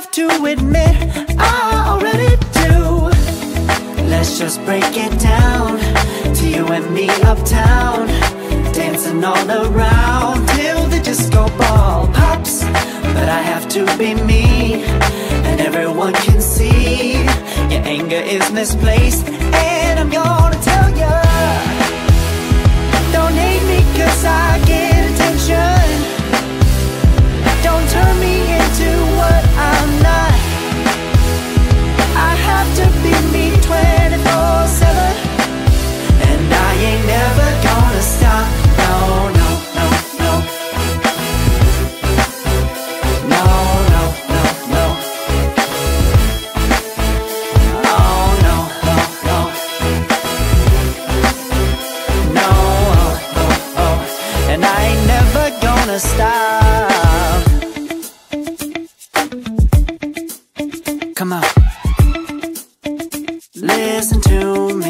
have to admit, I already do. Let's just break it down to you and me uptown. Dancing all around till the disco ball pops. But I have to be me, and everyone can see your anger is misplaced. And gonna stop. Come on. Listen to me.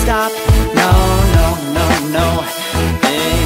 stop. No, no, no, no. Hey.